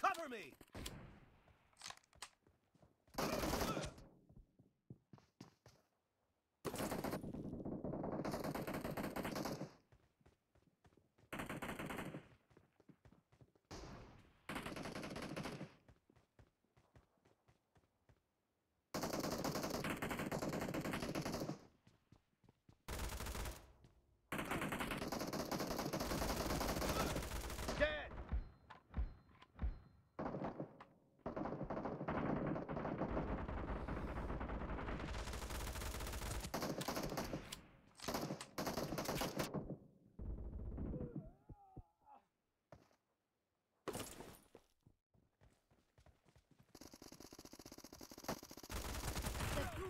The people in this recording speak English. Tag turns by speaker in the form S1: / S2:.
S1: Cover me! Dead!
S2: The